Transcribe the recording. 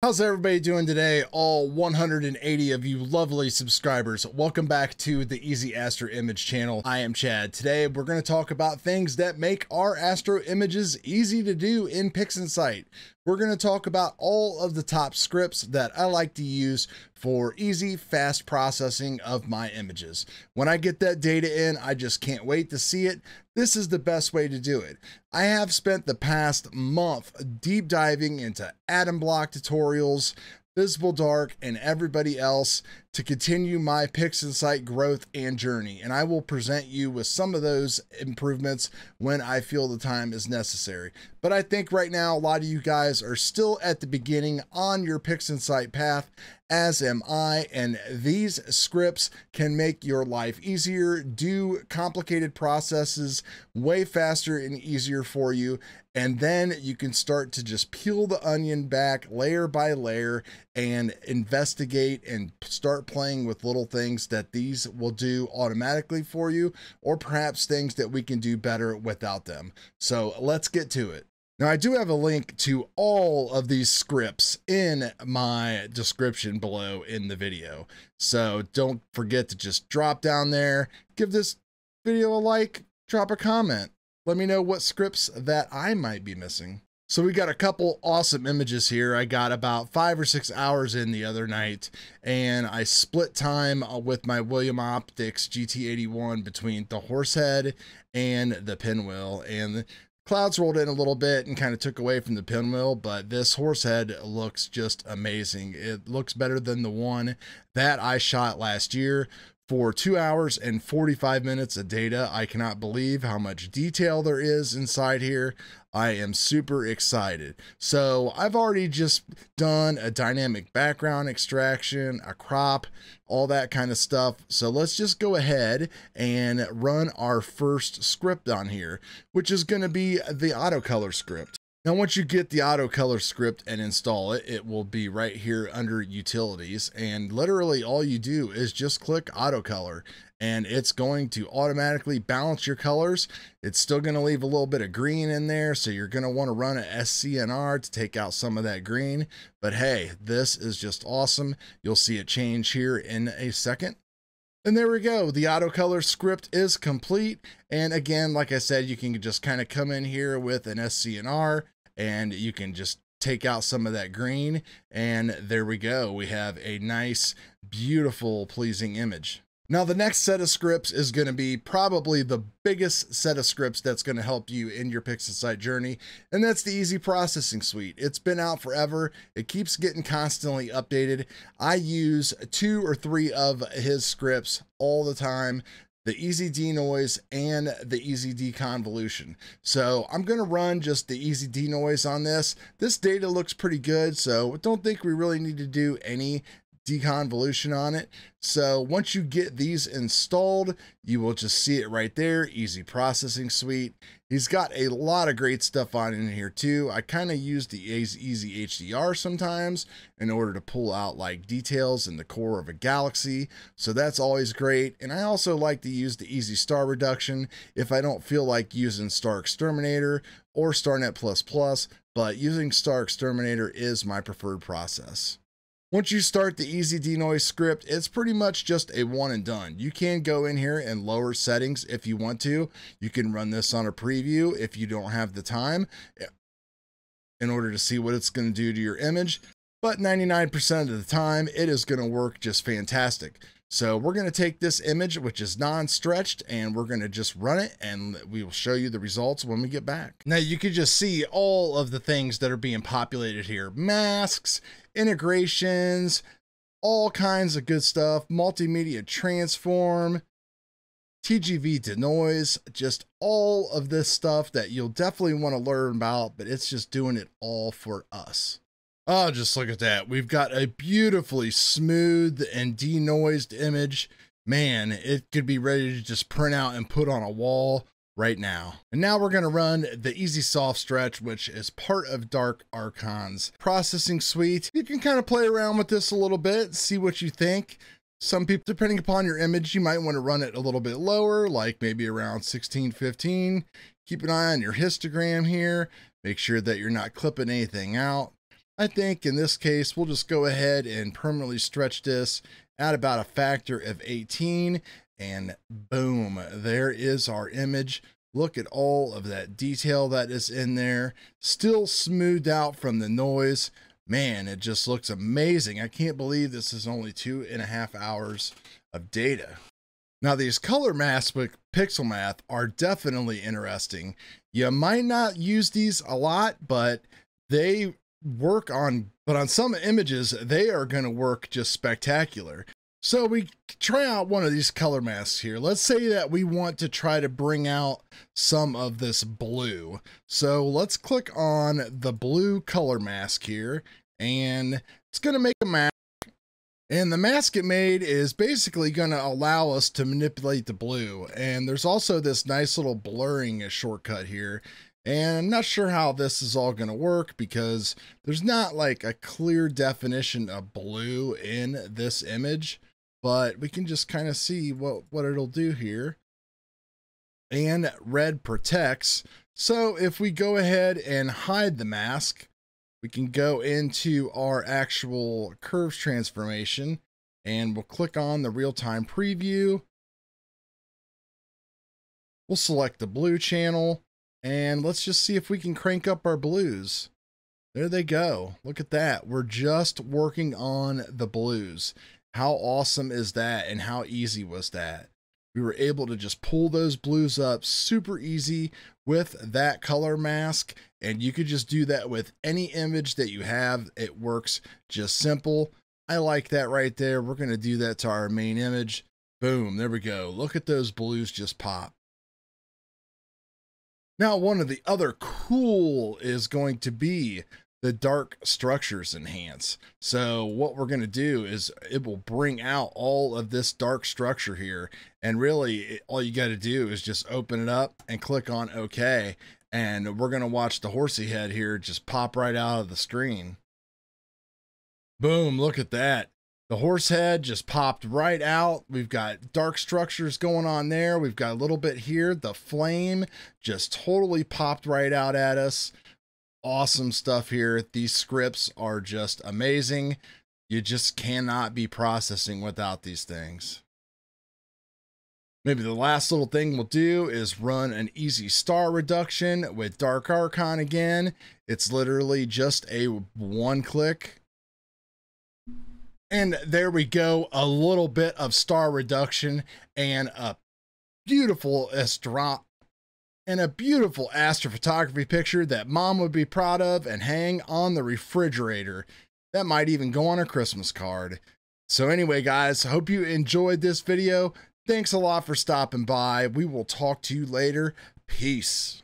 How's everybody doing today? All 180 of you lovely subscribers. Welcome back to the Easy Astro Image channel. I am Chad. Today we're going to talk about things that make our Astro images easy to do in PixInsight. We're going to talk about all of the top scripts that I like to use for easy, fast processing of my images. When I get that data in, I just can't wait to see it. This is the best way to do it. I have spent the past month deep diving into Adam Block tutorials, Visible Dark, and everybody else to continue my Pixel PixInsight growth and journey. And I will present you with some of those improvements when I feel the time is necessary. But I think right now, a lot of you guys are still at the beginning on your Pixel PixInsight path, as am I. And these scripts can make your life easier, do complicated processes way faster and easier for you. And then you can start to just peel the onion back layer by layer and investigate and start playing with little things that these will do automatically for you, or perhaps things that we can do better without them. So let's get to it. Now, I do have a link to all of these scripts in my description below in the video. So don't forget to just drop down there, give this video a like, drop a comment. Let me know what scripts that I might be missing. So we got a couple awesome images here. I got about five or six hours in the other night and I split time uh, with my William Optics GT81 between the horse head and the pinwheel. And the clouds rolled in a little bit and kind of took away from the pinwheel, but this horse head looks just amazing. It looks better than the one that I shot last year for two hours and 45 minutes of data. I cannot believe how much detail there is inside here. I am super excited. So I've already just done a dynamic background extraction, a crop, all that kind of stuff. So let's just go ahead and run our first script on here, which is going to be the auto color script. Now, once you get the auto color script and install it, it will be right here under utilities. And literally all you do is just click auto color and it's going to automatically balance your colors. It's still going to leave a little bit of green in there. So you're going to want to run an SCNR to take out some of that green. But hey, this is just awesome. You'll see it change here in a second. And there we go. The auto color script is complete. And again, like I said, you can just kind of come in here with an SCNR and you can just take out some of that green and there we go we have a nice beautiful pleasing image now the next set of scripts is going to be probably the biggest set of scripts that's going to help you in your PixInsight journey and that's the easy processing suite it's been out forever it keeps getting constantly updated i use two or three of his scripts all the time the easy denoise and the easy deconvolution. So I'm going to run just the easy denoise on this. This data looks pretty good, so don't think we really need to do any deconvolution on it. So once you get these installed, you will just see it right there, easy processing suite. He's got a lot of great stuff on in here too. I kind of use the easy HDR sometimes in order to pull out like details in the core of a galaxy. So that's always great. And I also like to use the easy star reduction if I don't feel like using StarXTerminator or StarNet++, plus, but using StarXTerminator is my preferred process. Once you start the Easy Denoise script, it's pretty much just a one and done. You can go in here and lower settings if you want to. You can run this on a preview if you don't have the time in order to see what it's going to do to your image. But 99% of the time, it is going to work just fantastic. So we're going to take this image, which is non-stretched, and we're going to just run it, and we will show you the results when we get back. Now you can just see all of the things that are being populated here. Masks, integrations, all kinds of good stuff, multimedia transform, TGV denoise, just all of this stuff that you'll definitely want to learn about, but it's just doing it all for us. Oh, just look at that. We've got a beautifully smooth and denoised image. Man, it could be ready to just print out and put on a wall right now. And now we're to run the Easy Soft Stretch, which is part of Dark Archon's processing suite. You can kind of play around with this a little bit, see what you think. Some people, depending upon your image, you might want to run it a little bit lower, like maybe around 1615. Keep an eye on your histogram here. Make sure that you're not clipping anything out. I think in this case, we'll just go ahead and permanently stretch this at about a factor of 18 and boom, there is our image. Look at all of that detail that is in there, still smoothed out from the noise. Man, it just looks amazing. I can't believe this is only two and a half hours of data. Now, these color masks with pixel math are definitely interesting. You might not use these a lot, but they work on, but on some images, they are going to work just spectacular. So we try out one of these color masks here. Let's say that we want to try to bring out some of this blue. So let's click on the blue color mask here and it's going to make a mask. And the mask it made is basically going to allow us to manipulate the blue. And there's also this nice little blurring shortcut here. And I'm not sure how this is all going to work because there's not like a clear definition of blue in this image, but we can just kind of see what, what it'll do here. And red protects. So if we go ahead and hide the mask, we can go into our actual curves transformation and we'll click on the real-time preview. We'll select the blue channel and let's just see if we can crank up our blues. There they go. Look at that. We're just working on the blues. How awesome is that? And how easy was that? We were able to just pull those blues up super easy with that color mask. And you could just do that with any image that you have. It works just simple. I like that right there. We're going to do that to our main image. Boom, there we go. Look at those blues just pop. Now, one of the other cool is going to be the dark structures enhance. So what we're going to do is it will bring out all of this dark structure here. And really it, all you got to do is just open it up and click on OK. And we're going to watch the horsey head here just pop right out of the screen. Boom, look at that. The horse head just popped right out. We've got dark structures going on there. We've got a little bit here. The flame just totally popped right out at us. Awesome stuff here. These scripts are just amazing. You just cannot be processing without these things. Maybe the last little thing we'll do is run an easy star reduction with Dark Archon again. It's literally just a one click and there we go, a little bit of star reduction and a beautiful astro and a beautiful astrophotography picture that mom would be proud of and hang on the refrigerator. That might even go on a Christmas card. So anyway, guys, hope you enjoyed this video. Thanks a lot for stopping by. We will talk to you later. Peace.